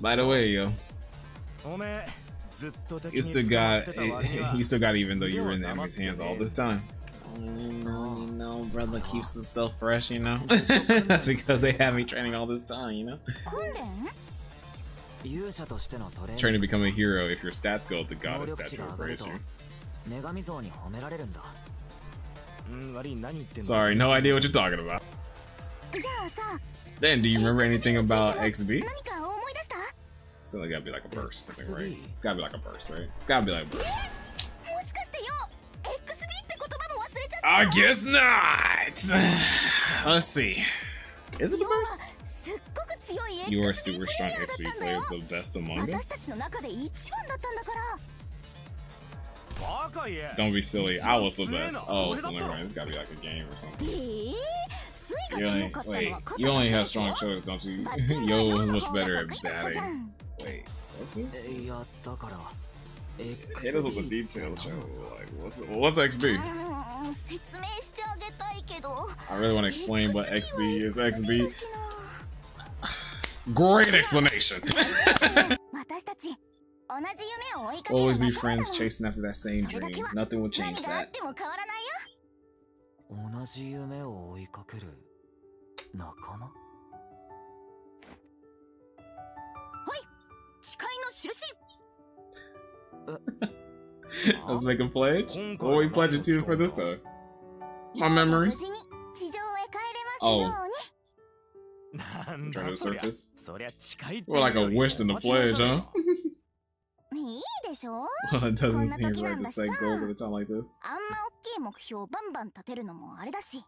By the way, yo. You still got you still got even though you were in the enemy's hands all this time. No, you know, brother keeps himself fresh, you know. That's because they have me training all this time, you know. Trying to become a hero if your stats go up, the goddess statue will praise you. Sorry, no idea what you're talking about. Then, do you remember anything about XB? So it gotta be like a burst or something, right? It's gotta be like a burst, right? It's gotta be like a burst. I guess not! Let's see. Is it a burst? You are super strong XB player, the best among us? Don't be silly, I was the best. Oh, so never mind, it's gotta be like a game or something. You only, wait, you only have strong shoulders, don't you? Yo was much better at batting. Wait, what's this? Hit us with the details, show. Like, what's, what's XB? I really want to explain what XB is. XB. Great explanation! Always be friends chasing after that same dream. Nothing will change that. 同じ夢を追いかける仲間はい誓いの印 Let's make a pledge. What are we pledging to for this time? My memories. Oh. Trying to surface. Well, like a wish and a pledge, huh? いいでしょ It doesn't seem right to set goals at a time like this. あんま大きい目標をバンバン立てるのもあれだし。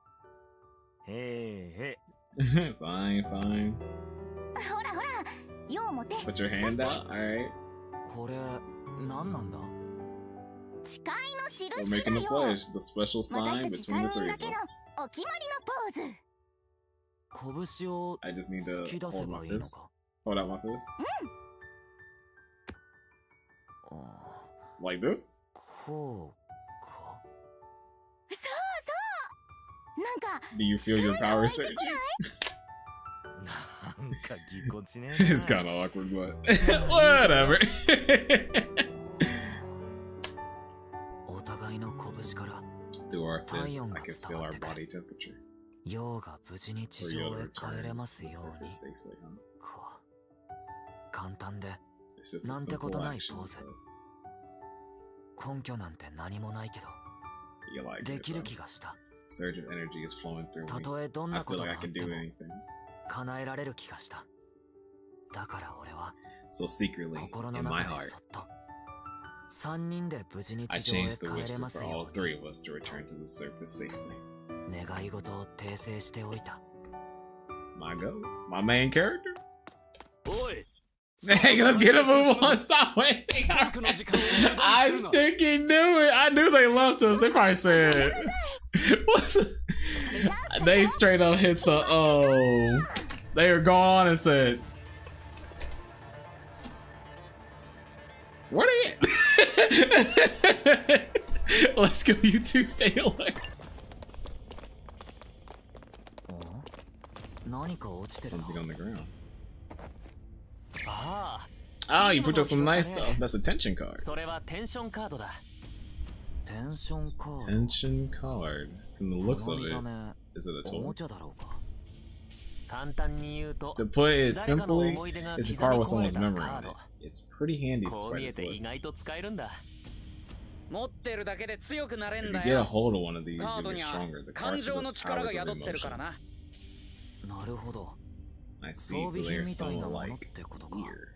へえへえ。fine, fine. ほらほら、用を持て。Put your hand out, alright. これ、何なんだ誓いの印だよ We're making the pledge, the special sign between the three of us. お決まりのポーズ。拳を突き出せばいいのか Hold out my first. うん。Like this? Do you feel your power surging? it's kind of awkward, but whatever. Through our fists, I can feel our body temperature. 陽が無事に地上へ帰れますように。簡単で、 なんてことないポーズ。根拠なんて何もないけど、できる気がした。Surge of energy is flowing through me. たとえどんなことがあっても、叶えられる気がした。だから俺は、so secretly, 心の中でそっと。3人で無事に地上へ帰れますように。願い事を訂正しておいた。My go? My main character? Hey, let's get a move on. Stop waiting. I stinking knew it. I knew they loved us. They probably said. What's they straight up hit the oh. They were gone on and said. Where they at? Let's go, you two stay away. Something on the ground. Ah, oh, you put up some nice stuff. That's a tension card. Tension card. Tension card. From the looks of it, is it a toy? To put it simply, it's a card with someone's memory on it. It's pretty handy despite its looks. If you get a hold of one of these, you get stronger. The card shows powers of emotions. I see, so they're so alike. Gear.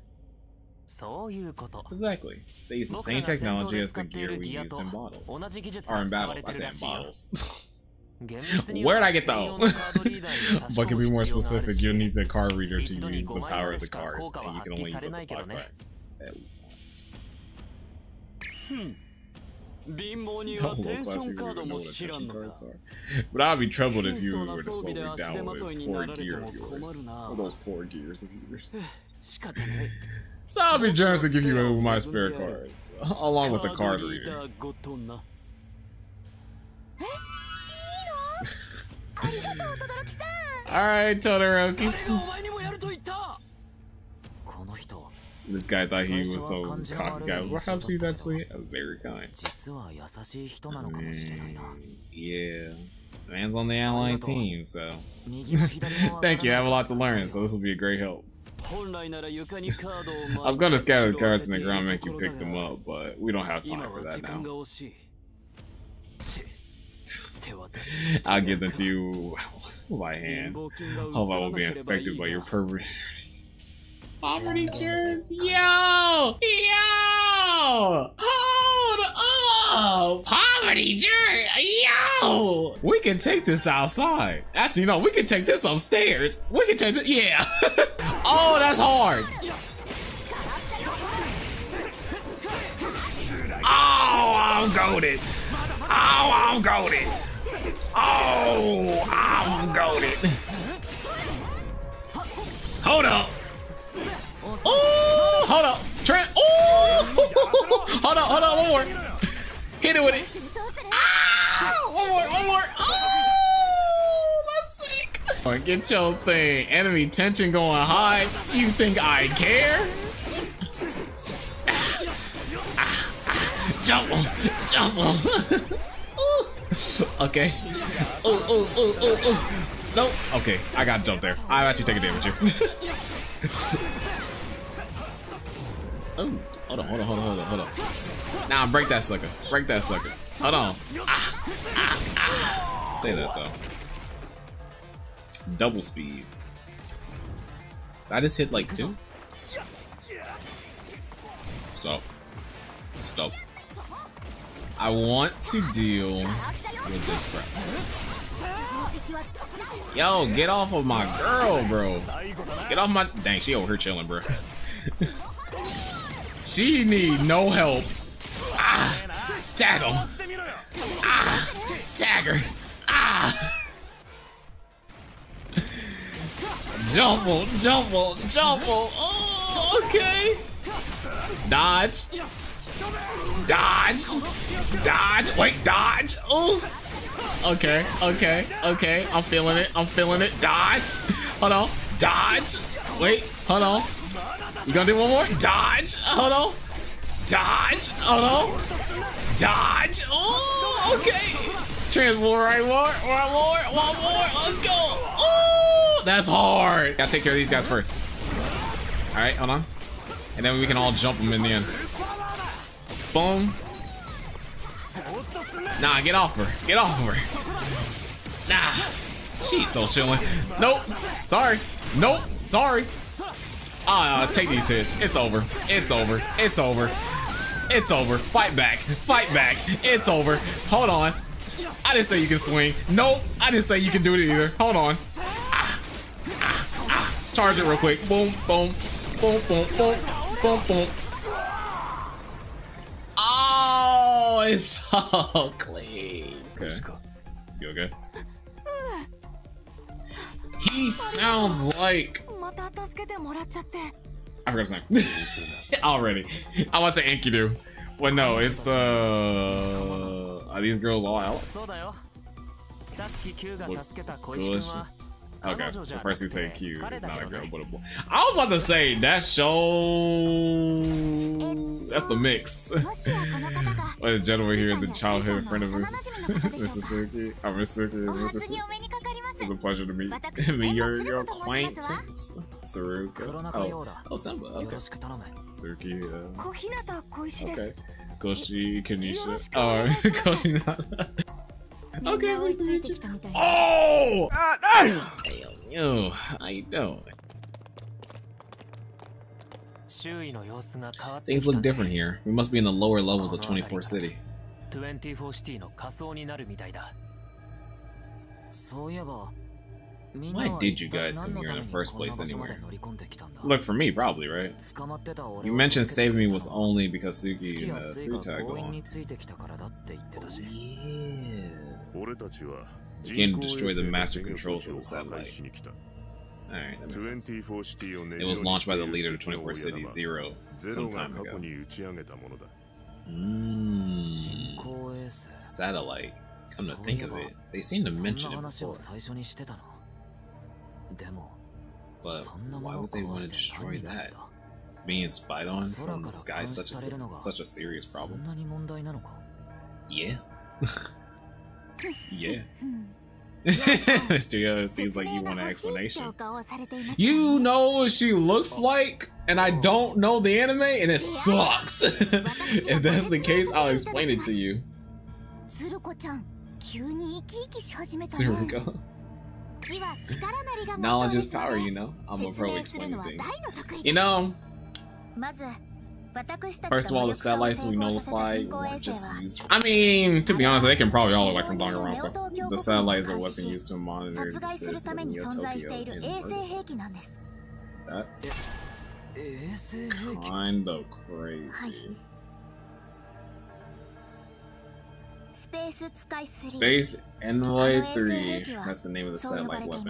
Exactly. They use the same technology as the gear we used in bottles. Or in battles, I said bottles. Where'd I get those? but to be more specific, you'll need the card reader to use the power of the cards, and you can only use up to five buttons at once. Hmm. Don't look like you even know what attention cards are. But I'd be troubled if you were to slow me down with poor gear of yours. Or those poor gears of yours. so I'll be generous to give you my spare cards, along with the card reader. Alright, Todoroki. This guy thought he was so cocky guy. Perhaps he's actually very kind. Mm, yeah. Man's on the ally team, so. Thank you, I have a lot to learn, so this will be a great help. I was to scatter the cards in the ground and make you pick them up, but we don't have time for that now. I'll give them to you by hand. Hope I won't be infected by your pervert. Poverty cures? Yo! Yo! Hold up! Poverty jerk! Yo! We can take this outside. Actually, no, we can take this upstairs. We can take this, yeah. oh, that's hard. Oh, I'm goaded. Oh, I'm goaded. Oh, I'm goaded. Hold up. Oh, hold up. Trent. Oh, hold up, hold up, one more. Hit it with it. Ah, one more, one more. Oh, that's sick. Oh, get your thing. Enemy tension going high. You think I care? jump on, jump on. okay. Oh, oh, oh, oh, oh. Nope. Okay, I got jump there. I actually take a damage here. Oh, hold on, hold on, hold on, hold on, hold on. Now nah, break that sucker. Break that sucker. Hold on. Ah, ah, ah. Say that though. Double speed. I just hit like two. Stop. Stop. I want to deal with this crap. Yo, get off of my girl, bro. Get off my. Dang, she over here chilling, bro. She need no help. Ah, tag him. Ah, tag her. Ah. Jumble, jumble, jumble. Oh, okay. Dodge. Dodge. Dodge. Wait, dodge. Oh. Okay, okay, okay. I'm feeling it. I'm feeling it. Dodge. Hold on. Dodge. Wait, hold on. You gonna do one more? Dodge! Hold on. Dodge! Hold on. Dodge! Oh, okay. Transport right more. One more. One more. Let's go. Oh, that's hard. Gotta take care of these guys first. All right, hold on. And then we can all jump them in the end. Boom. Nah, get off her. Get off her. Nah. She's so chilling. Nope. Sorry. Nope. Sorry. Ah, uh, take these hits. It's over. It's over. It's over. It's over. Fight back. Fight back. It's over. Hold on. I didn't say you can swing. Nope. I didn't say you can do it either. Hold on. Ah, ah, ah. Charge it real quick. Boom, boom, boom, boom, boom, boom, boom. Oh, it's so clean. Okay. You okay? He sounds like I forgot his name. Already. I want to say Enkidu. But no, it's uh are these girls all allies? Okay, the first you say Q is not a girl, but a boy. I was about to say that show. That's the mix. what is gentleman here, the childhood friend of Mrs. Suki? Oh, Miss Suki, Mr. Suki. It's a pleasure to meet me. Your your acquaintance, Saruka. Oh, oh, Simba. Okay. Suki. Uh, okay. Koshi Kanisha. Oh, Koshinada. Okay, please meet you. Oh! Hey, yo, how you doing? Things look different here. We must be in the lower levels of 24 City. 24 City の仮想になるみたいだ。 why did you guys come here in the first place anyway? Look for me, probably, right? You mentioned saving me was only because Suki and uh, Suta go on. Oh, yeah. You can destroy the master controls of the satellite. Alright, that makes sense. It was launched by the leader of 24 City Zero some time ago. Mm. Satellite. Come to think of it, they seem to mention it before. But why would they want to destroy that? being spied on from the sky is such a such a serious problem. Yeah. Hmm. yeah. Mr. seems like you want an explanation. You know what she looks like, and I don't know the anime, and it sucks. if that's the case, I'll explain it to you. Tsuruko. Knowledge is power, you know. I'm a pro explaining things. You know, First of all, the satellites we nullify weren't just used. I mean, to be honest, they can probably all look like from Danganronpa. The satellites are weapon used to monitor the citizens of Neo Tokyo and That's kind of crazy. Space Envoy 3. That's the name of the satellite weapon.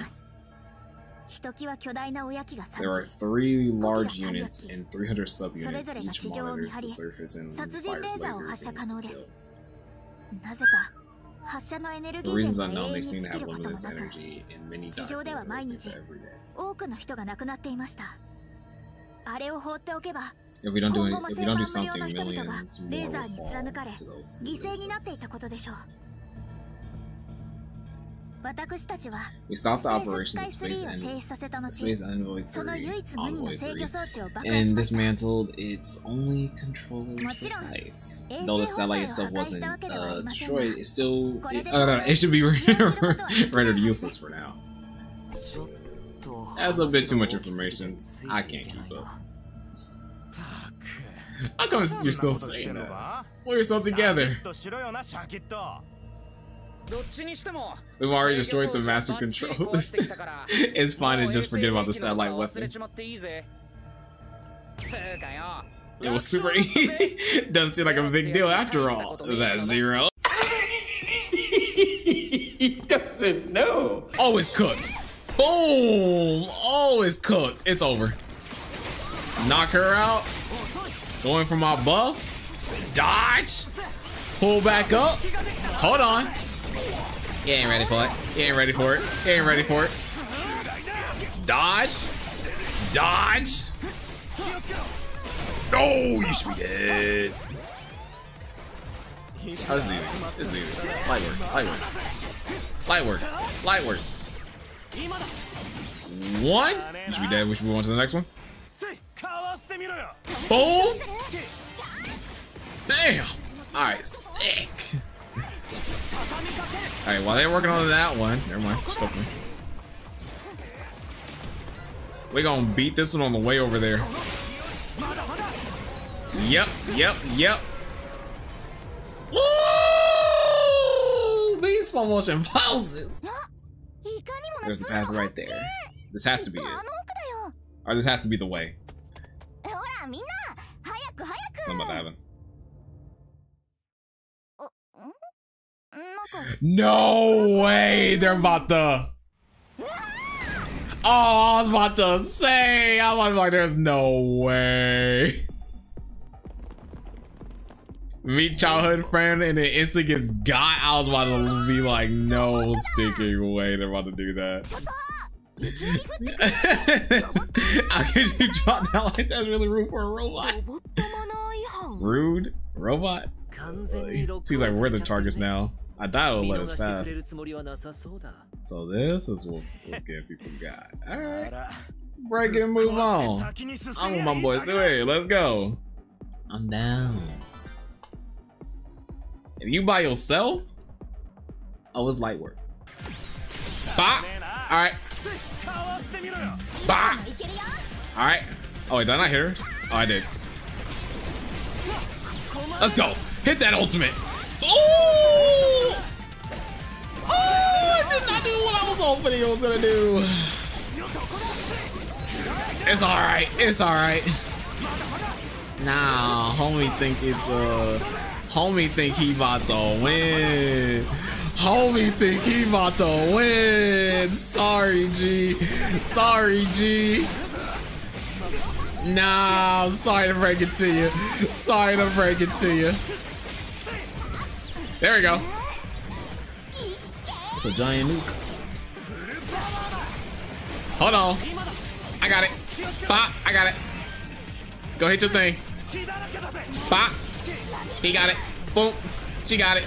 There are three large units and 300 subunits. Each monitors the surface and fires lasers to kill. The reasons unknown, they seem to have limitless energy and many die every day. If we don't do any, if we don't do something, millions more will fall to those. We stopped the operations of Space, en Space Envoy 3, Envoy 3 and dismantled its only controller device. Though the satellite itself wasn't uh, destroyed, it still it, uh, it should be rendered useless for now. That's a bit too much information. I can't keep up. How come you're still saying that? We're still together. We've already destroyed the master control. it's fine to just forget about the satellite weapon. It was super easy. Doesn't seem like a big deal after all. That zero. he doesn't know. Always cooked. Boom! Always cooked. It's over. Knock her out. Going for my buff. Dodge. Pull back up. Hold on. He ain't ready for it. He ain't ready for it. He ain't ready for it. Dodge. Dodge. Oh, you should be dead. Oh, this is easy. Is easy. Light work. Light work. Light work. Light work. One. You should be dead. Which move on to the next one. Boom. Damn. All right. Sick. Alright, while they're working on that one, never mind, something. We gonna beat this one on the way over there. Yep, yep, yep. Woo! These slow motion poses. There's the path right there. This has to be it. Or this has to be the way. Something about to happen. No way! They're about to. Oh, I was about to say. I was like, there's no way. Meet childhood friend and then instantly gets got. I was about to be like, no sticking way they're about to do that. How could you drop down like that's really rude for a robot? Rude? Robot? Seems like we're the targets now. I thought it would let us pass. So this is what we'll get people got. Alright. Break it and move on. I'm with my boys. Hey, let's go. I'm down. If you by yourself, oh, it's light work. Bah! Alright. Bah! Alright. Oh, wait, did I not hit her? Oh, I did. Let's go. Hit that ultimate. Oh! Oh! I did not do what I was hoping he was gonna do. It's alright. It's alright. Nah, homie think it's uh homie think he about to win. Homie think he about to win. Sorry, G. Sorry, G. Nah, I'm sorry to break it to you. Sorry to break it to you. There we go. It's a giant nuke. Hold on. I got it. Pop, I got it. Go hit your thing. Bop. He got it. Boom. She got it.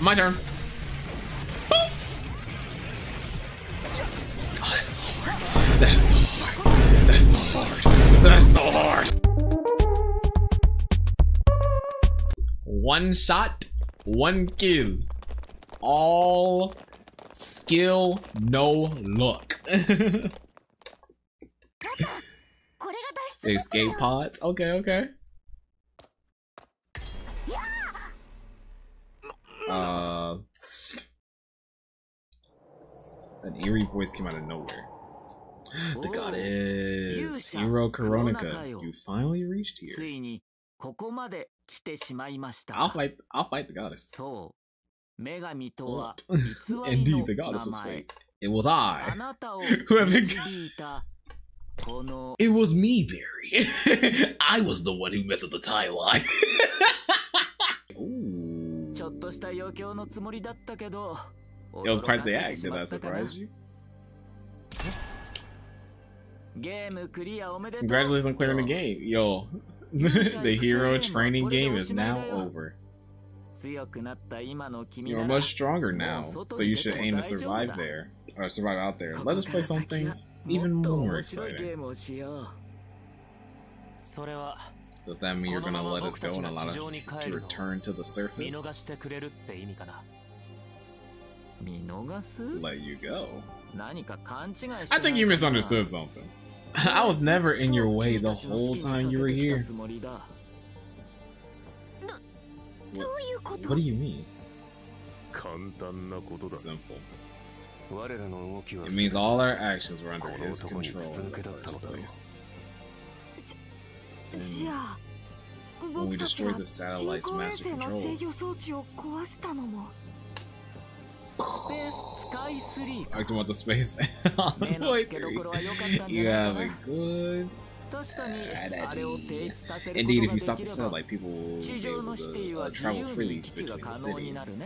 My turn. Boom. Oh, that's so hard. That's so hard. That's so hard. That's so hard. One shot, one kill. All skill, no luck. Escape pods? Okay, okay. Eerie voice came out of nowhere. The goddess, Hero Koronika, you finally reached here. I'll fight, I'll fight the goddess. Oh, indeed, the goddess was fake. It was I who have been. It was me, Barry. I was the one who messed up the timeline. It was quite the act. Did that surprise you? Congratulations on clearing the game. Yo, the hero training game is now over. You are much stronger now, so you should aim to survive there, or survive out there. Let us play something even more exciting. Does that mean you're gonna let us go and allow us to return to the surface? Let you go? I think you misunderstood something. I was never in your way the whole time you were here. What, what do you mean? Simple. It means all our actions were under his control in the first place. when we destroyed the satellite's master controls. Talking about the space You have a good Indeed, if you stop the satellite, people will be able to uh, travel freely between the cities.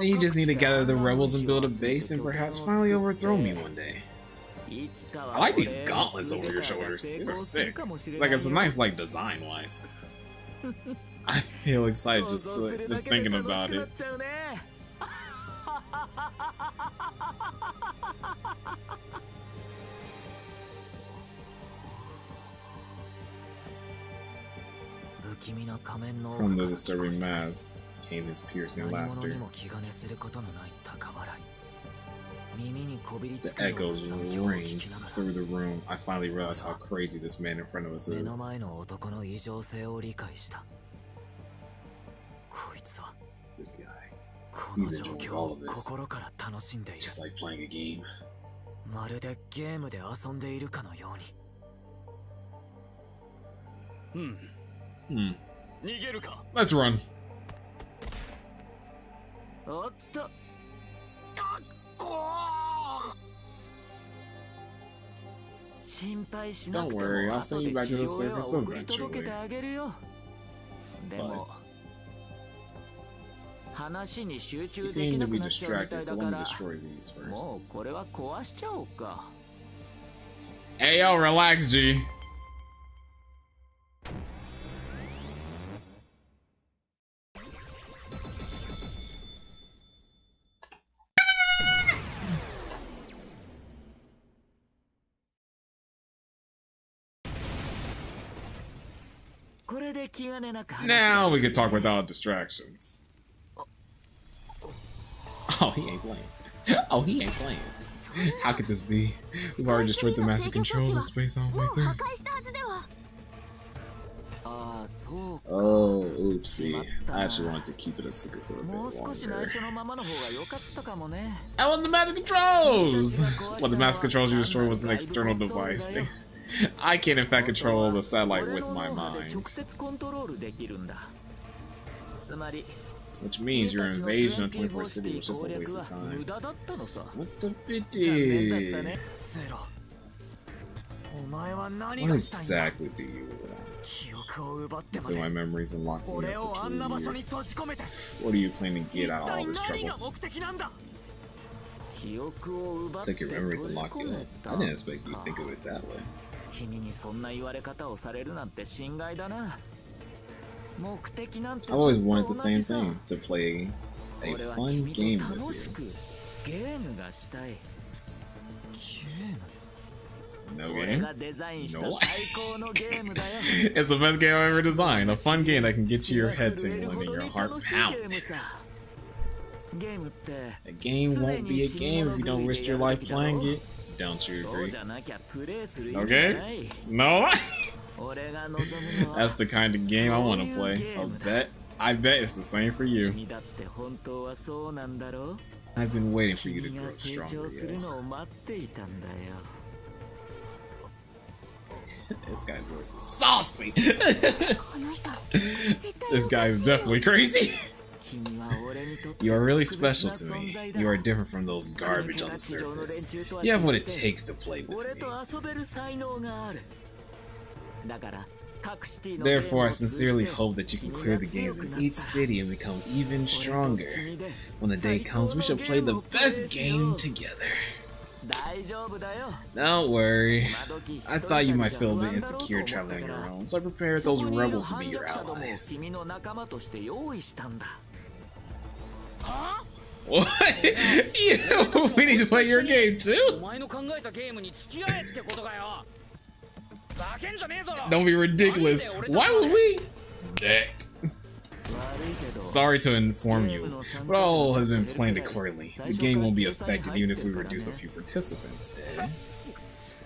You just need to gather the rebels and build a base and perhaps finally overthrow me one day. I like these gauntlets over your shoulders. These are sick. Like, it's a nice, like, design-wise. I feel excited just, to, just thinking about it. From the disturbing mass came his piercing laughter. The echoes ring through the room. I finally realized how crazy this man in front of us is. こいつはこの状況を心から楽しんでいる。まるでゲームで遊んでいるかのように。うん。うん。逃げるか？Let's run. おっと。かっこ心配しなくても Don't worry, I'll でも。But... You seem to be distracted, so let destroy these first. Hey yo, relax, G. Now we can talk without distractions. Oh, he ain't playing. Oh, he ain't playing. How could this be? We've already destroyed the master controls of space all the way through. Oh, oh oopsie. I actually wanted to keep it a secret for a bit longer. I want the master controls! Well, the master controls you destroyed was an external device. I can in fact control the satellite with my mind. Which means your invasion of 24 City was just a waste of time. What the pity? What exactly do you want? Until my memories and lock me up What are you planning to get out of all this trouble? Took your memories and locked you. I didn't expect you to think of it that way. I've always wanted the same thing, to play a fun game with you. No game? No. it's the best game I've ever designed. A fun game that can get you your head tingling and your heart pounding. A game won't be a game if you don't risk your life playing it. Don't you agree? Okay? No? That's the kind of game I want to play. I bet. I bet it's the same for you. I've been waiting for you to grow stronger. this guy's voice is saucy. this guy is definitely crazy. You are really special to me. You are different from those garbage on the surface. You have what it takes to play with me. Therefore, I sincerely hope that you can clear the games in each city and become even stronger. When the day comes, we shall play the best game together. Don't worry. I thought you might feel a bit insecure traveling on your own, so I prepared those rebels to be your allies. What? you, we need to play your game too? Don't be ridiculous. Why would we? That. Sorry to inform you, but all has been planned accordingly. The game won't be affected even if we reduce a few participants.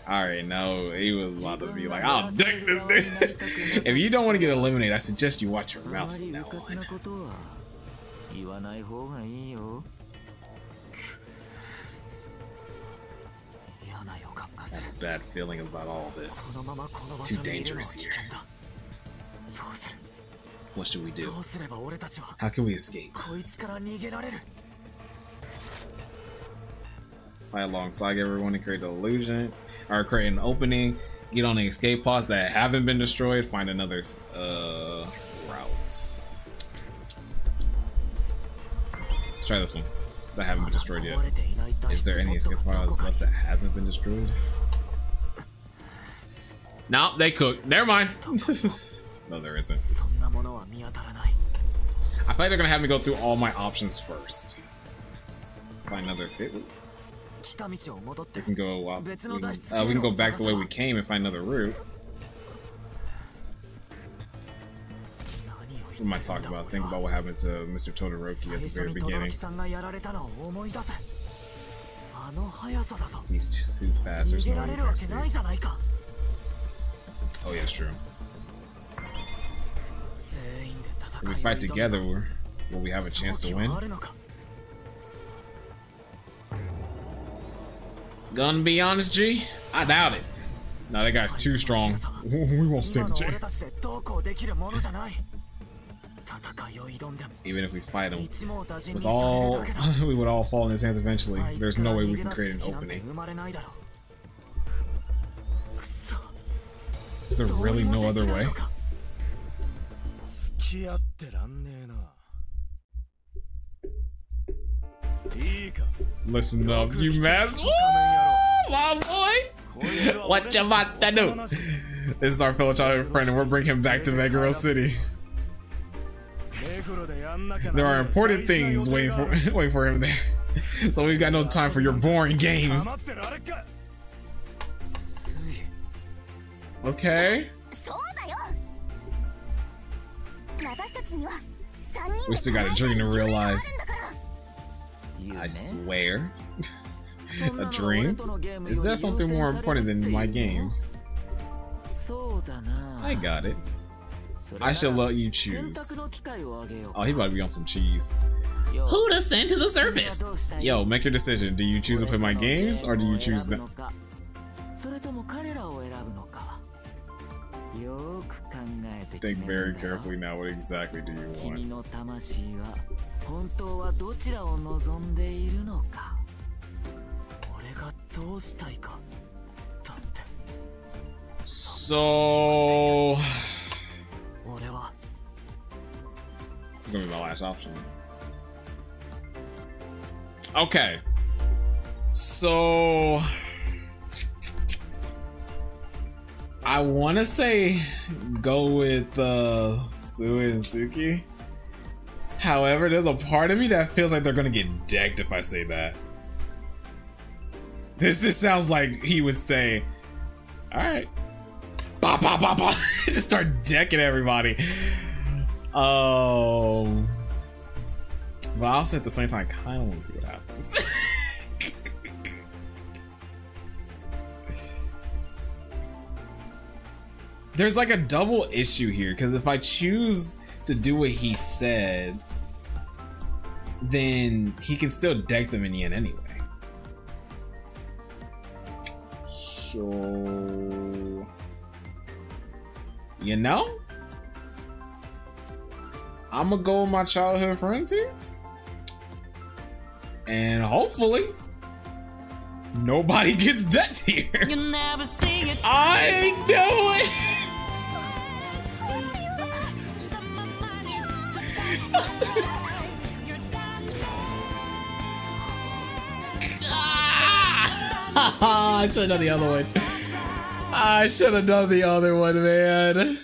Alright, no, he was about to be like, I'll deck this dude. if you don't want to get eliminated, I suggest you watch your mouth from now on. I have a bad feeling about all this. It's too dangerous here. What should we do? How can we escape? Fly alongside everyone and create an illusion, or create an opening. Get on the escape pods that haven't been destroyed. Find another uh, routes. Let's try this one. That haven't been destroyed yet. Is there any escape pods left that haven't been destroyed? No, they cooked. Never mind. no, there isn't. I thought they're gonna have me go through all my options first. Find another escape. We can go. Uh, we, can, uh, we can go back the way we came and find another route. What am I talking about? Think about what happened to Mr. Todoroki at the very beginning. He's just too fast. There's no Oh, yeah, it's true. If we fight together, will we have a chance to win? Gonna be honest, G? I doubt it. No, that guy's too strong. we won't stand a chance. Even if we fight him, with all, we would all fall in his hands eventually. There's no way we can create an opening. There really no other way? Listen up, you mess. my boy! What you about to do? This is our fellow childhood friend, and we're bringing him back to Meguro City. There are important things waiting for waiting for him there. So we've got no time for your boring games. Okay. We still got a dream to realize. I swear. a dream? Is that something more important than my games? I got it. I shall let you choose. Oh, he to be on some cheese. Who to send to the surface? Yo, make your decision. Do you choose to play my games or do you choose them? Think very carefully now. What exactly do you want? So gonna be my last option. Okay. So I want to say go with uh, Sue and Suki. However, there's a part of me that feels like they're gonna get decked if I say that. This just sounds like he would say, "All right, bah, bah, bah, bah. just start decking everybody." Um, but also at the same time, I kind of want to see what happens. There's like a double issue here because if I choose to do what he said, then he can still deck them in the end anyway. So, you know, I'm gonna go with my childhood friends here, and hopefully, nobody gets decked here. I know it. Ah, I should have done the other one. I should have done the other one, man.